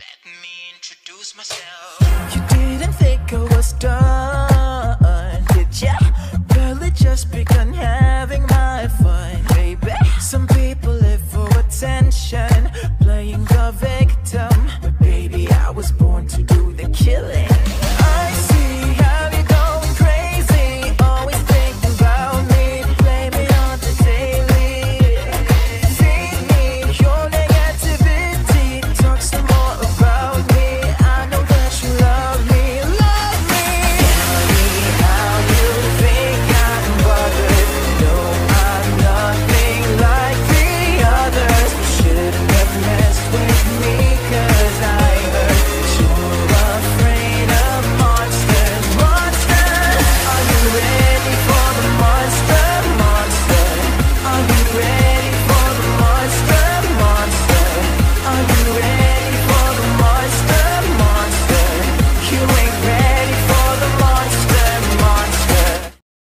Let me introduce myself. You didn't think I was done, did ya? Girl, just begun having my fun, baby. Some people live for attention, playing the victim.